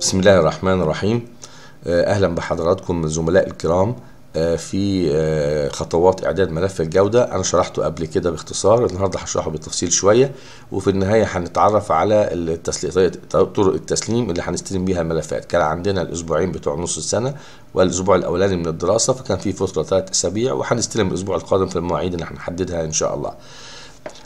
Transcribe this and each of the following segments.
بسم الله الرحمن الرحيم. آه، أهلا بحضراتكم زملاء الكرام. آه، في آه، خطوات إعداد ملف الجودة. أنا شرحته قبل كده باختصار. النهارده هشرحه بالتفصيل شوية وفي النهاية هنتعرف على طرق التسليم اللي هنستلم بيها الملفات. كان عندنا الأسبوعين بتوع نص السنة والأسبوع الأولاني من الدراسة فكان في فترة ثلاث أسابيع وهنستلم الأسبوع القادم في المواعيد اللي هنحددها إن شاء الله.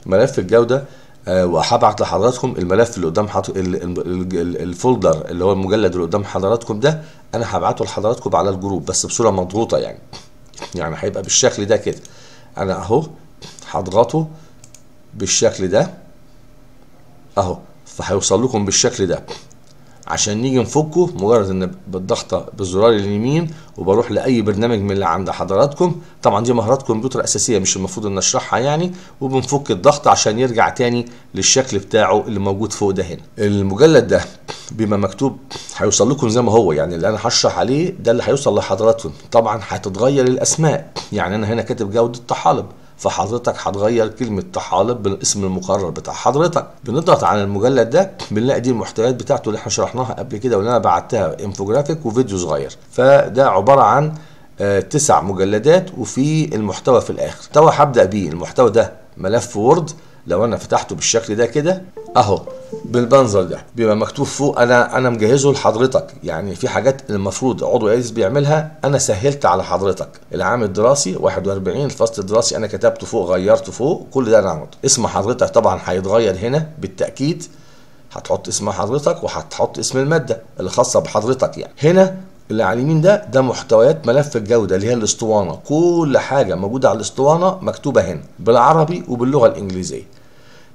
ملف الجودة وهبعت لحضراتكم الملف اللي قدام ال- الفولدر اللي هو المجلد اللي قدام حضراتكم ده أنا هبعته لحضراتكم على الجروب بس بصورة مضغوطة يعني. يعني هيبقى بالشكل ده كده. أنا أهو هضغطه بالشكل ده أهو فهيوصل لكم بالشكل ده. عشان نيجي نفكه مجرد إن بالضغطة بالزرار اليمين وبروح لأي برنامج من اللي عند حضراتكم. طبعا دي مهارات كمبيوتر أساسية مش المفروض إن أشرحها يعني وبنفك الضغط عشان يرجع تاني للشكل بتاعه اللي موجود فوق ده هنا. المجلد ده بما مكتوب هيوصل لكم زي ما هو يعني اللي أنا هشرح عليه ده اللي هيوصل لحضراتكم. طبعا هتتغير الأسماء. يعني أنا هنا كاتب جودة طحالب فحضرتك هتغير كلمة طحالب بالاسم المقرر بتاع حضرتك. بنضغط على المجلد ده بنلاقي دي المحتويات بتاعته اللي إحنا شرحناها قبل كده واللي أنا بعتها انفوجرافيك وفيديو صغير. فده عبارة عن آه، تسع مجلدات وفي المحتوى في الآخر. المحتوى هبدأ بيه المحتوى ده ملف Word لو أنا فتحته بالشكل ده كده أهو بالمنظر ده بيبقى مكتوب فوق أنا أنا مجهزه لحضرتك. يعني في حاجات المفروض عضو ايديس بيعملها أنا سهلت على حضرتك. العام الدراسي 41 الفصل الدراسي أنا كتبته فوق غيرته فوق كل ده أنا عملته. اسم حضرتك طبعا هيتغير هنا بالتأكيد. هتحط اسم حضرتك وهتحط اسم المادة اللي خاصه بحضرتك يعني. هنا اللي على اليمين ده ده محتويات ملف الجودة اللي هي الأسطوانة. كل حاجة موجودة على الأسطوانة مكتوبة هنا بالعربي وباللغة الإنجليزية.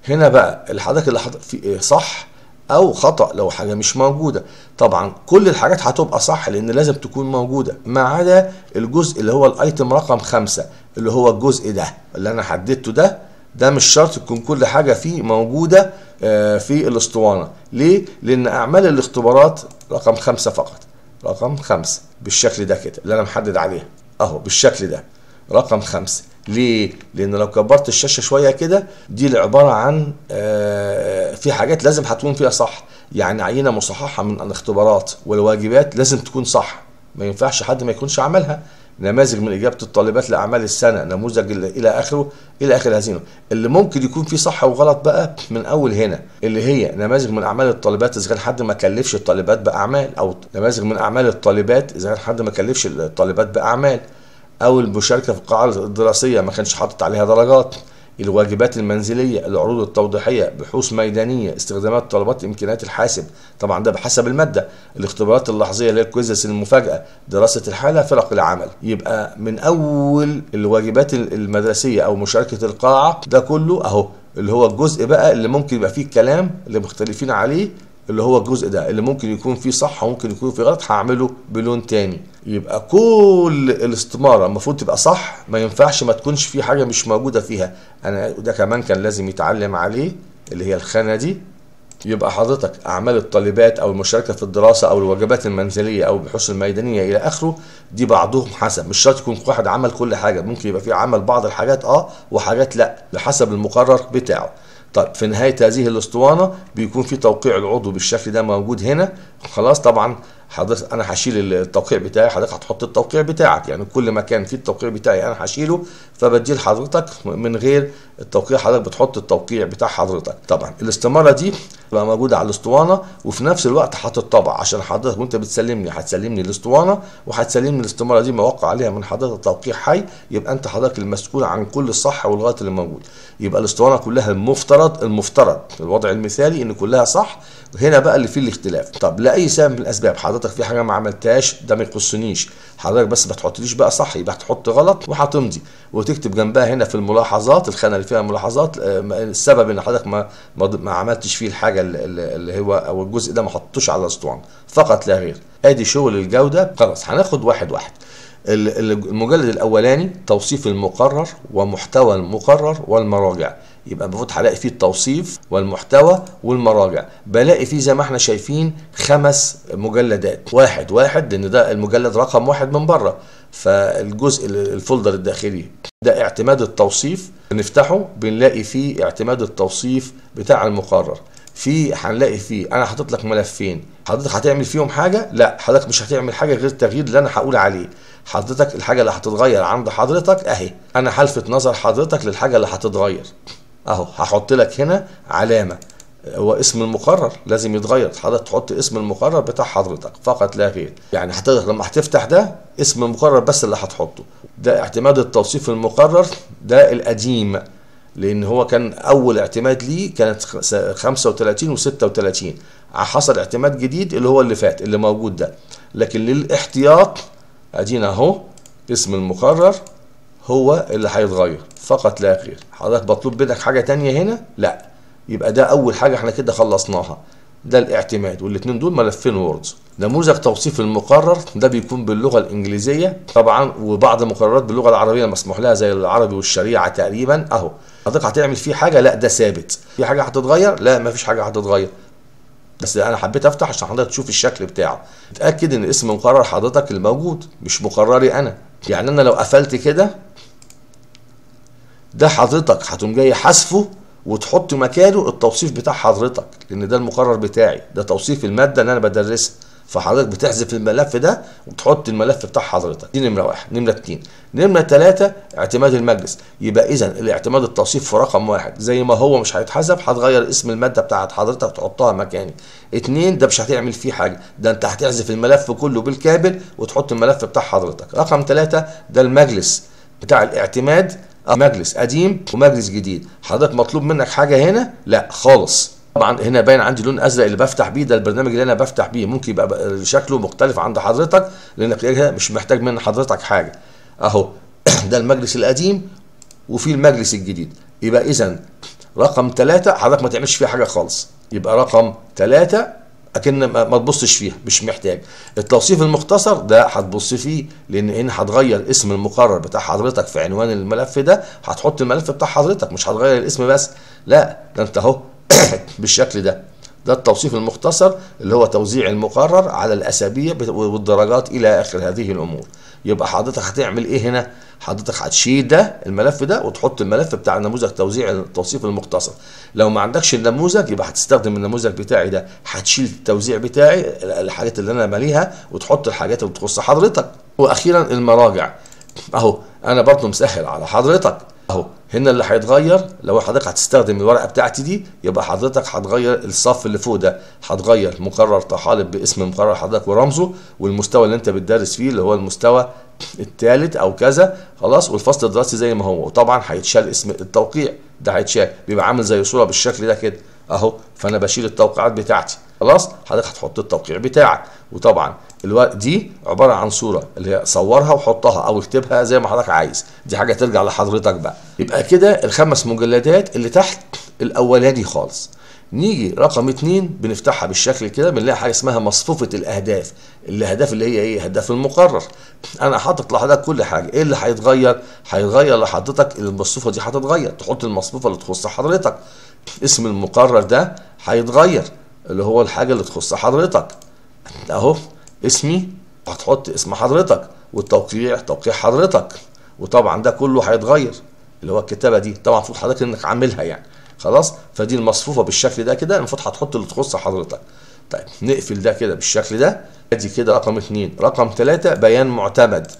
هنا بقى اللي حضرتك في إيه صح أو خطأ لو حاجة مش موجودة. طبعا كل الحاجات هتبقى صح لأن لازم تكون موجودة ما عدا الجزء اللي هو الأيتم رقم خمسة اللي هو الجزء ده اللي أنا حددته ده. ده مش شرط تكون كل حاجة فيه موجودة آه، في الأسطوانة. ليه؟ لأن أعمال الاختبارات رقم خمسة فقط رقم خمسة بالشكل ده كده اللي أنا محدد عليها أهو بالشكل ده. رقم خمسة. ليه؟ لأن لو كبرت الشاشة شوية كده دي العبارة عن آه، في حاجات لازم هتكون فيها صح. يعني عينة مصححة من الاختبارات والواجبات لازم تكون صح. ما ينفعش حد ما يكونش عملها. نماذج من إجابة الطالبات لأعمال السنة نموذج إلى آخره إلى آخر هذه اللي ممكن يكون فيه صح وغلط بقى من أول هنا اللي هي نماذج من أعمال الطالبات إذا كان حد ما كلفش الطالبات بأعمال أو نماذج من أعمال الطالبات إذا كان حد ما كلفش الطالبات بأعمال. أو المشاركة في القاعة الدراسية ما كانش حاطط عليها درجات. الواجبات المنزلية العروض التوضيحية بحوث ميدانية استخدامات طلبات إمكانيات الحاسب. طبعا ده بحسب المادة. الاختبارات اللحظية اللي هي الكويزس المفاجأة دراسة الحالة فرق العمل. يبقى من أول الواجبات المدرسية أو مشاركة القاعة ده كله أهو اللي هو الجزء بقى اللي ممكن يبقى فيه الكلام اللي مختلفين عليه اللي هو الجزء ده اللي ممكن يكون فيه صح وممكن يكون فيه غلط هعمله بلون تاني. يبقى كل الاستمارة المفروض تبقى صح ما ينفعش ما تكونش في حاجة مش موجودة فيها. أنا ده كمان كان لازم يتعلم عليه اللي هي الخانة دي. يبقى حضرتك أعمال الطالبات أو المشاركة في الدراسة أو الواجبات المنزلية أو البحوث الميدانية إلى آخره دي بعضهم حسب. مش شرط يكون واحد عمل كل حاجة ممكن يبقى في عمل بعض الحاجات آه وحاجات لأ بحسب المقرر بتاعه. طيب في نهاية هذه الأسطوانة بيكون في توقيع العضو بالشكل ده موجود هنا. خلاص طبعا حضرتك أنا هشيل التوقيع بتاعي حضرتك هتحط التوقيع بتاعك. يعني كل ما كان فيه التوقيع بتاعي أنا هشيله فبديه لحضرتك من غير التوقيع حضرتك بتحط التوقيع بتاع حضرتك. طبعا الاستمارة دي تبقى موجودة على الأسطوانة وفي نفس الوقت هتطبع عشان حضرتك وأنت بتسلمني هتسلمني الأسطوانة وهتسلمني الاستمارة دي موقع عليها من حضرتك توقيع حي يبقى أنت حضرتك المسؤول عن كل الصح والغلط اللي موجود. يبقى الأسطوانة كلها المفترض المفترض الوضع المثالي إن كلها صح. هنا بقى اللي فيه الاختلاف. طب لأي سبب من الأسباب؟ حضرتك في حاجة ما عملتهاش ده ما يخصنيش. حضرتك بس ما تحطليش بقى صح يبقى هتحط غلط وهتمضي. وتكتب جنبها هنا في الملاحظات الخانة اللي فيها ملاحظات آه، السبب إن حضرتك ما ما عملتش فيه الحاجة اللي- هو أو الجزء ده ما حطوش على الأسطوانة. فقط لا غير. أدي شغل الجودة. خلاص هناخد واحد واحد. ال- ال- المجلد الأولاني توصيف المقرر ومحتوى المقرر والمراجع. يبقى المفروض هلاقي فيه التوصيف والمحتوى والمراجع. بلاقي فيه زي ما إحنا شايفين خمس مجلدات. واحد واحد لأن ده المجلد رقم واحد من بره. فالجزء ال- الفولدر الداخلي ده اعتماد التوصيف بنفتحه بنلاقي فيه اعتماد التوصيف بتاع المقرر. في هنلاقي فيه أنا حاطط لك ملفين. حضرتك هتعمل فيهم حاجة؟ لا. حضرتك مش هتعمل حاجة غير التغيير اللي أنا هقول عليه. حضرتك الحاجة اللي هتتغير عند حضرتك أهي. أنا هلفت نظر حضرتك للحاجة اللي هتتغير. أهو هحط لك هنا علامة. هو اسم المقرر لازم يتغير. حضرتك تحط اسم المقرر بتاع حضرتك فقط لا غير. يعني حضرتك لما هتفتح ده اسم المقرر بس اللي هتحطه. ده اعتماد التوصيف المقرر ده القديم. لأن هو كان أول اعتماد ليه كانت 35 و36 حصل اعتماد جديد اللي هو اللي فات اللي موجود ده. لكن للاحتياط أدينا أهو اسم المقرر. هو اللي هيتغير. فقط لا غير. حضرتك مطلوب منك حاجة تانية هنا؟ لا. يبقى ده أول حاجة إحنا كده خلصناها. ده الاعتماد. والاثنين دول ملفين ووردز. نموذج توصيف المقرر ده بيكون باللغة الإنجليزية طبعا وبعض المقررات باللغة العربية مسموح لها زي العربي والشريعة تقريبا أهو. حضرتك هتعمل فيه حاجة؟ لا ده ثابت. في حاجة هتتغير؟ لا ما فيش حاجة هتتغير. بس أنا حبيت أفتح عشان حضرتك تشوف الشكل بتاعه. اتاكد إن اسم مقرر حضرتك الموجود مش مقرري أنا. يعني أنا لو قفلت كده ده حضرتك هتقوم جاي حذفه وتحط مكانه التوصيف بتاع حضرتك لأن ده المقرر بتاعي ده توصيف المادة اللي أنا بدرسها. فحضرتك بتحذف الملف ده وتحط الملف بتاع حضرتك. دي نمرة واحد. نمرة اتنين. نمرة تلاتة اعتماد المجلس. يبقى اذا الاعتماد التوصيف في رقم واحد. زي ما هو مش هيتحذف هتغير اسم المادة بتاعت حضرتك وتحطها مكاني. اتنين ده مش هتعمل فيه حاجة. ده أنت هتحذف الملف كله بالكامل وتحط الملف بتاع حضرتك. رقم تلاتة ده المجلس بتاع الاعتماد مجلس قديم ومجلس جديد. حضرتك مطلوب منك حاجة هنا؟ لا خالص. طبعا هنا باين عندي لون أزرق اللي بفتح بيه ده البرنامج اللي أنا بفتح بيه. ممكن يبقى شكله مختلف عند حضرتك لانك مش محتاج من حضرتك حاجة. أهو ده المجلس القديم وفي المجلس الجديد. يبقى اذا رقم ثلاثة حضرتك ما تعملش فيه حاجة خالص. يبقى رقم ثلاثة أكن ما تبصش فيها مش محتاج. التوصيف المختصر ده هتبص فيه لأن هنا هتغير اسم المقرر بتاع حضرتك في عنوان الملف ده هتحط الملف بتاع حضرتك مش هتغير الاسم بس لا ده أنت أهو بالشكل ده. ده التوصيف المختصر اللي هو توزيع المقرر على الأسابيع والدرجات إلى آخر هذه الأمور. يبقى حضرتك هتعمل إيه هنا؟ حضرتك هتشيل ده الملف ده وتحط الملف بتاع نموذج توزيع التوصيف المختصر. لو ما عندكش النموذج يبقى هتستخدم النموذج بتاعي ده. هتشيل التوزيع بتاعي الحاجات اللي أنا ماليها وتحط الحاجات اللي تخص حضرتك. وأخيرا المراجع. أهو أنا برضه مسهل على حضرتك. أهو هنا اللي هيتغير لو حضرتك هتستخدم الورقة بتاعتي دي يبقى حضرتك هتغير الصف اللي فوق ده. هتغير مقرر طحالب باسم مقرر حضرتك ورمزه والمستوى اللي انت بتدرس فيه اللي هو المستوى الثالث أو كذا. خلاص والفصل الدراسي زي ما هو. وطبعا هيتشال اسم التوقيع. ده هيتشال. بيبقى عامل زي صورة بالشكل ده كده. أهو. فأنا بشيل التوقيعات بتاعتي. خلاص؟ حضرتك هتحط التوقيع بتاعك. وطبعا دي عبارة عن صورة اللي هي صورها وحطها أو اكتبها زي ما حضرتك عايز. دي حاجة ترجع لحضرتك بقى. يبقى كده الخمس مجلدات اللي تحت الأولاني خالص. نيجي رقم اتنين بنفتحها بالشكل كده بنلاقي حاجة اسمها مصفوفة الأهداف. الأهداف اللي هي إيه؟ اهداف المقرر. أنا حاطط لحضرتك كل حاجة. إيه اللي هيتغير؟ هيتغير لحضرتك المصفوفة دي هتتغير. تحط المصفوفة اللي تخص حضرتك. اسم المقرر ده هيتغير اللي هو الحاجة اللي تخص حضرتك. أهو. اسمي هتحط اسم حضرتك والتوقيع توقيع حضرتك. وطبعا ده كله هيتغير اللي هو الكتابة دي. طبعا المفروض حضرتك إنك عاملها يعني. خلاص؟ فدي المصفوفة بالشكل ده كده المفروض هتحط اللي تخص حضرتك. طيب نقفل ده كده بالشكل ده. ادي كده رقم اثنين رقم ثلاثة بيان معتمد.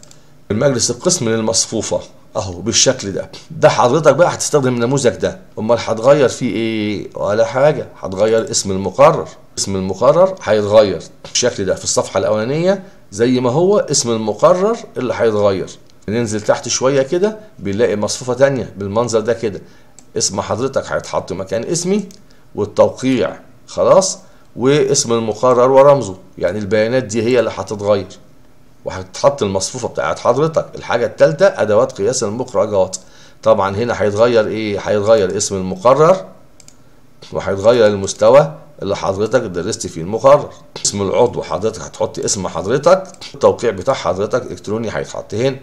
المجلس القسم للمصفوفة. أهو بالشكل ده. ده حضرتك بقى هتستخدم النموذج ده. أمال هتغير فيه إيه ولا حاجة؟ هتغير اسم المقرر. اسم المقرر هيتغير بالشكل ده في الصفحة الأولانية زي ما هو اسم المقرر اللي هيتغير ننزل تحت شوية كده بنلاقي مصفوفة تانية بالمنظر ده كده. اسم حضرتك هيتحط مكان اسمي والتوقيع خلاص واسم المقرر ورمزه. يعني البيانات دي هي اللي هتتغير وهتتحط المصفوفة بتاعت حضرتك. الحاجة الثالثه أدوات قياس المخرجات. طبعا هنا هيتغير إيه؟ هيتغير اسم المقرر وهيتغير المستوى اللي حضرتك درست فيه المقرر. اسم العضو حضرتك هتحط اسم حضرتك التوقيع بتاع حضرتك إلكتروني هيتحط هنا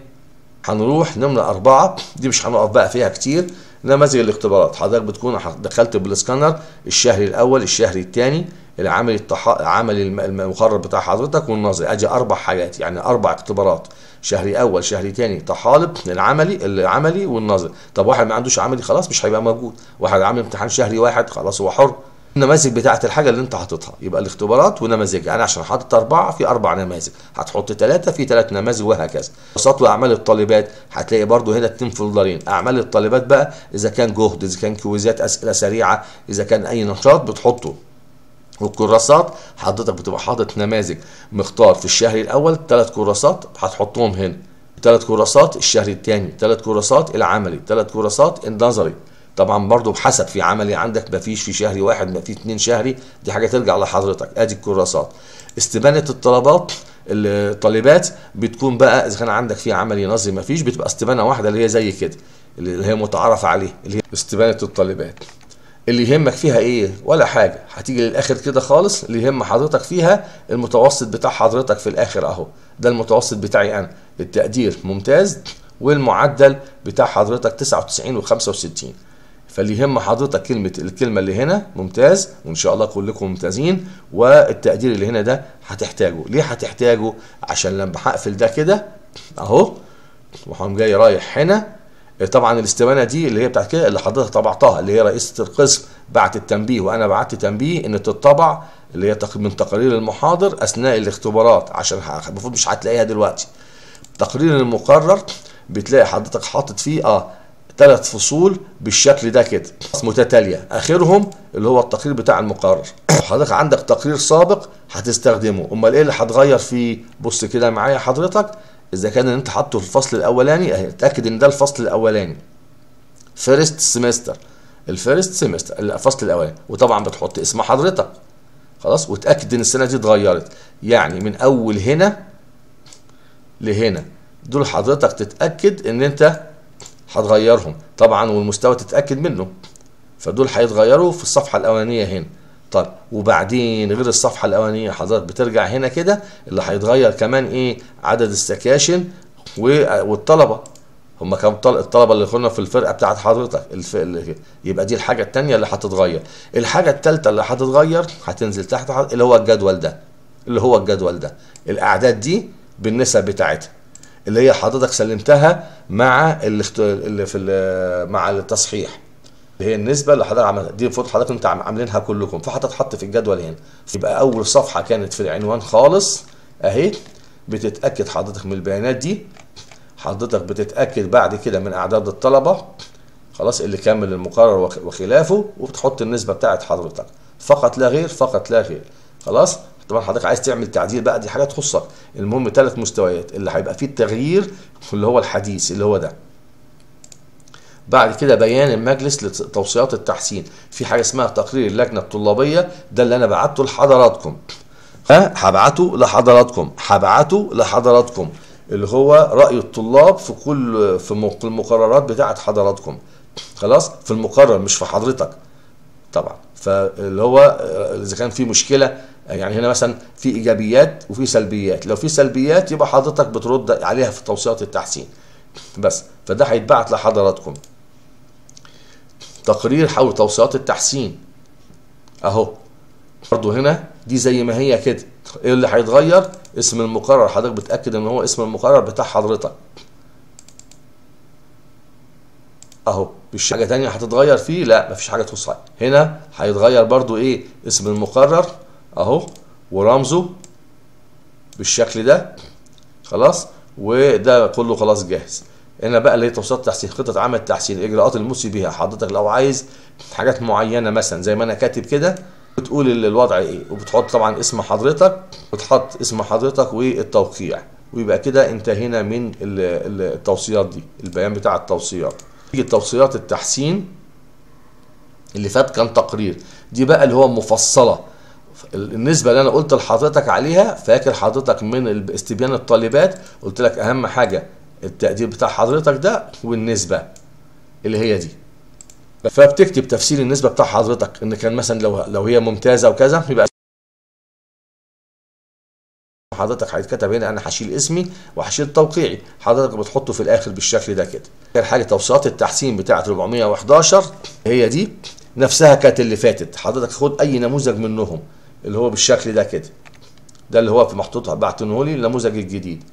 هنروح نمرة أربعة دي مش هنقف بقى فيها كتير نماذج الاختبارات. حضرتك بتكون دخلت بالسكانر الشهري الأول الشهري الثاني العمل التح... عمل المقرر بتاع حضرتك والنظري ادي أربع حاجات يعني أربع اختبارات. شهري أول شهري ثاني طحالب العملي العملي والنظري طب واحد ما عندوش عملي خلاص مش هيبقى موجود. واحد عامل امتحان شهري واحد خلاص هو حر. النماذج بتاعه الحاجة اللي انت حاططها. يبقى الاختبارات ونماذج. يعني عشان حاطط أربعة في أربع نماذج. هتحط ثلاثة في ثلاث نماذج وهكذا. دراسات وأعمال الطالبات. هتلاقي برضو هنا اتنين فولدرين. أعمال الطالبات بقى إذا كان جهد إذا كان كويزات أسئلة سريعة إذا كان أي نشاط بتحطه. والكراسات حضرتك بتبقى حاطط نماذج. مختار في الشهر الأول ثلاث كراسات هتحطهم هنا. ثلاث كراسات الشهر الثاني ثلاث كراسات العملي ثلاث كراسات النظري. طبعا برضو بحسب في عملي عندك مفيش في شهري واحد مفيش اتنين شهري دي حاجة ترجع لحضرتك. آدي الكراسات. استبانة الطلبات الطالبات بتكون بقى إذا كان عندك في عملي نظري مفيش بتبقى استبانة واحدة اللي هي زي كده اللي هي متعارف عليه اللي هي استبانة الطالبات. اللي يهمك فيها إيه؟ ولا حاجة. هتيجي للآخر كده خالص اللي يهم حضرتك فيها المتوسط بتاع حضرتك في الآخر أهو. ده المتوسط بتاعي أنا. التقدير ممتاز والمعدل بتاع حضرتك 99 و65 فاللي يهم حضرتك كلمه الكلمة اللي هنا ممتاز وإن شاء الله كلكم ممتازين والتقدير اللي هنا ده هتحتاجه. ليه هتحتاجه؟ عشان لما هقفل ده كده أهو وهقوم جاي رايح هنا. طبعا الاستبانه دي اللي هي بتاعت كده اللي حضرتك طبعتها اللي هي رئيسة القسم بعت التنبيه وأنا بعت تنبيه إن تطبع اللي هي من تقارير المحاضر أثناء الاختبارات عشان المفروض مش هتلاقيها دلوقتي. تقرير المقرر بتلاقي حضرتك حاطط فيه آه ثلاث فصول بالشكل ده كده. متتالية. آخرهم اللي هو التقرير بتاع المقرر. حضرتك عندك تقرير سابق هتستخدمه. أمال إيه اللي هتغير فيه؟ بص كده معايا حضرتك. إذا كان أنت حاطه في الفصل الأولاني أهي اتأكد إن ده الفصل الأولاني. first semester ال first semester الفصل الأولاني. وطبعا بتحط اسم حضرتك. خلاص؟ وتاكد إن السنة دي اتغيرت. يعني من أول هنا لهنا. دول حضرتك تتأكد إن أنت هتغيرهم. طبعا والمستوى تتأكد منه. فدول هيتغيروا في الصفحة الأولانية هنا. طيب وبعدين غير الصفحة الأولانية حضرتك بترجع هنا كده اللي هيتغير كمان إيه؟ عدد السكاشن والطلبة. هم كام الطلبة اللي كنا في الفرقة بتاعت حضرتك. الف... يبقى دي الحاجة الثانية اللي هتتغير. الحاجة الثالثه اللي هتتغير هتنزل تحت اللي هو الجدول ده. اللي هو الجدول ده. الأعداد دي بالنسب بتاعتها. اللي هي حضرتك سلمتها مع. اللي في مع التصحيح. اللي هي النسبة اللي حضرتك عملتها دي المفروض حضرتك انت عاملينها كلكم. فهتتحط في الجدول هنا. يبقى أول صفحة كانت في العنوان خالص أهي. بتتأكد حضرتك من البيانات دي. حضرتك بتتأكد بعد كده من أعداد الطلبة. خلاص اللي كامل المقرر وخلافه. وبتحط النسبة بتاعت حضرتك. فقط لا غير فقط لا غير. خلاص؟ طبعا حضرتك عايز تعمل تعديل بقى دي حاجة تخصك. المهم ثلاث مستويات اللي هيبقى فيه التغيير اللي هو الحديث اللي هو ده. بعد كده بيان المجلس لتوصيات التحسين. في حاجة اسمها تقرير اللجنة الطلابية ده اللي أنا بعته لحضراتكم. ها؟ هبعته لحضراتكم. هبعته لحضراتكم. اللي هو رأي الطلاب في كل في المقررات بتاعة حضراتكم. خلاص؟ في المقرر مش في حضرتك. طبعا. فاللي هو إذا كان في مشكلة يعني هنا مثلا في إيجابيات وفي سلبيات. لو في سلبيات يبقى حضرتك بترد عليها في توصيات التحسين. بس فده هيتبعت لحضراتكم. تقرير حول توصيات التحسين. أهو. برضه هنا دي زي ما هي كده. إيه اللي هيتغير؟ اسم المقرر. حضرتك بتأكد إن هو اسم المقرر بتاع حضرتك. أهو. مش حاجة تانية هتتغير فيه؟ لا مفيش حاجة تخصها هنا هيتغير برضو إيه؟ اسم المقرر. أهو ورمزه بالشكل ده خلاص؟ وده كله خلاص جاهز. هنا بقى اللي هي توصيات تحسين خطه عمل تحسين الاجراءات الموصي بها حضرتك لو عايز حاجات معينة مثلا زي ما أنا كاتب كده بتقول الوضع إيه. وبتحط طبعا اسم حضرتك وتحط اسم حضرتك والتوقيع. ويبقى كده انتهينا من التوصيات دي البيان بتاع التوصيات. تيجي توصيات التحسين اللي فات كان تقرير. دي بقى اللي هو مفصلة. النسبة اللي أنا قلت لحضرتك عليها فاكر حضرتك من استبيان الطالبات قلت لك أهم حاجة التقدير بتاع حضرتك ده والنسبة اللي هي دي. فبتكتب تفسير النسبة بتاع حضرتك إن كان مثلا لو لو هي ممتازة وكذا يبقى حضرتك هيتكتب هنا أنا هشيل اسمي وهشيل توقيعي. حضرتك بتحطه في الآخر بالشكل ده كده. اخر حاجة توصيات التحسين بتاعه 411 هي دي. نفسها كانت اللي فاتت. حضرتك خد أي نموذج منهم. اللي هو بالشكل ده كده. ده اللي هو في محطوط بعتنه لي النموذج الجديد.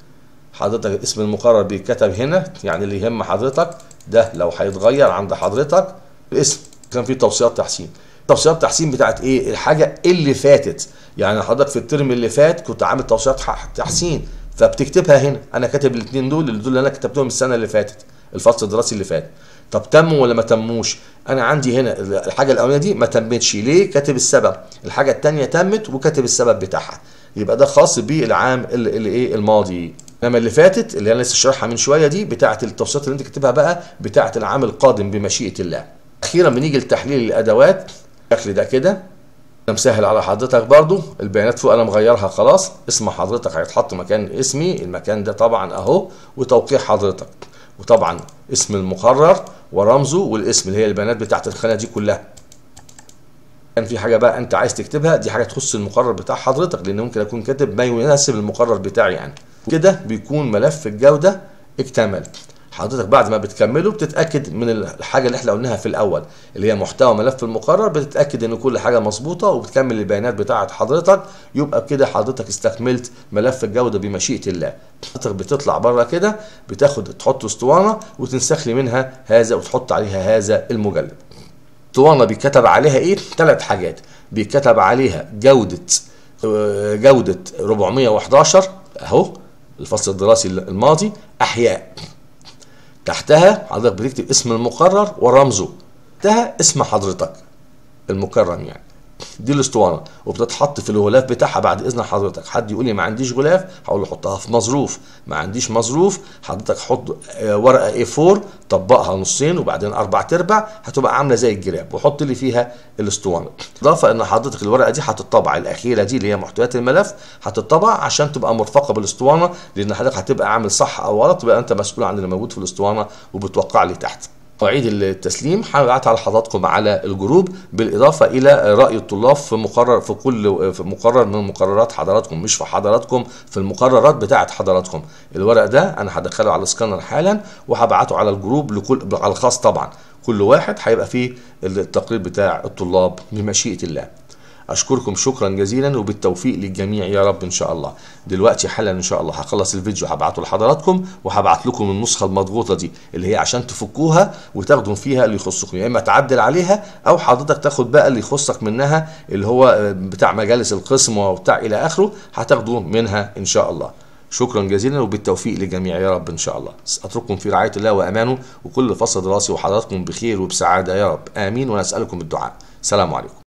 حضرتك اسم المقرر بيتكتب هنا يعني اللي يهم حضرتك ده لو هيتغير عند حضرتك الاسم. كان فيه توصيات تحسين. توصيات تحسين بتاعت إيه؟ الحاجة اللي فاتت. يعني حضرتك في الترم اللي فات كنت عامل توصيات تحسين. فبتكتبها هنا. أنا كاتب الاثنين دول اللي دول اللي أنا كتبتهم السنة اللي فاتت الفصل الدراسي اللي فات. طب تموا ولا ما تموش؟ أنا عندي هنا الحاجة الأولانية دي ما تمتش. ليه؟ كاتب السبب. الحاجة الثانية تمت وكاتب السبب بتاعها. يبقى ده خاص بالعام اللي, إيه؟ الماضي. إنما اللي فاتت اللي أنا لسه شارحها من شوية دي بتاعة التوصيات اللي أنت كاتبها بقى بتاعة العام القادم بمشيئة الله. أخيرا بنيجي لتحليل الأدوات. الشكل ده كده. أنا مسهل على حضرتك برضو. البيانات فوق أنا مغيرها خلاص. اسم حضرتك هيتحط مكان اسمي. المكان ده طبعا أهو. وتوقيع حضرتك. وطبعا اسم المقرر ورمزه والاسم اللي هي البيانات بتاعت الخانة دي كلها. كان في حاجة بقى أنت عايز تكتبها دي حاجة تخص المقرر بتاع حضرتك لأن ممكن أكون كاتب ما يناسب المقرر بتاعي يعني. كده بيكون ملف الجودة اكتمل. حضرتك بعد ما بتكمله بتتأكد من الحاجة اللي إحنا قلناها في الأول اللي هي محتوى ملف المقرر بتتأكد إن كل حاجة مظبوطة وبتكمل البيانات بتاعه حضرتك. يبقى كده حضرتك استكملت ملف الجودة بمشيئة الله. حضرتك بتطلع بره كده بتاخد تحط اسطوانة وتنسخ لي منها هذا وتحط عليها هذا المجلد. اسطوانة بيتكتب عليها إيه؟ ثلاث حاجات. بيتكتب عليها جودة جودة 411 أهو الفصل الدراسي الماضي أحياء. تحتها حضرتك بتكتب اسم المقرر ورمزه تحتها اسم حضرتك المكرم يعني. دي الاسطوانة. وبتتحط في الغلاف بتاعها بعد إذن حضرتك. حد يقول لي ما عنديش غلاف هقول له حطها في مظروف. ما عنديش مظروف حضرتك حط ورقة A4 طبقها نصين وبعدين أربع تربع هتبقى عاملة زي الجراب. وحط لي فيها الاسطوانة. إضافة إن حضرتك الورقة دي هتطبع الأخيرة دي اللي هي محتويات الملف هتطبع عشان تبقى مرفقة بالاسطوانة لأن حضرتك هتبقى عامل صح أو غلط تبقى أنت مسؤول عن اللي موجود في الاسطوانة وبتوقع لي تحت. مواعيد التسليم. هبعتها لحضراتكم على الجروب بالإضافة إلى رأي الطلاب في مقرر في كل في مقرر من مقررات حضراتكم مش في حضراتكم في المقررات بتاعه حضراتكم. الورق ده أنا هدخله على السكانر حالا وهبعته على الجروب لكل على الخاص طبعا. كل واحد هيبقى فيه التقرير بتاع الطلاب بمشيئة الله. أشكركم شكرا جزيلا وبالتوفيق للجميع يا رب إن شاء الله. دلوقتي حالا إن شاء الله. هخلص الفيديو هبعته لحضراتكم وهبعت لكم النسخة المضغوطة دي اللي هي عشان تفكوها وتاخدوا فيها اللي يخصكم. يا إما تعدل عليها أو حضرتك تاخد بقى اللي يخصك منها اللي هو بتاع مجالس القسم وبتاع إلى آخره هتاخدوا منها إن شاء الله. شكرا جزيلا وبالتوفيق للجميع يا رب إن شاء الله. أترككم في رعاية الله وأمانه وكل فصل دراسي وحضراتكم بخير وبسعادة يا رب. آمين. ونسألكم الدعاء. سلام عليكم.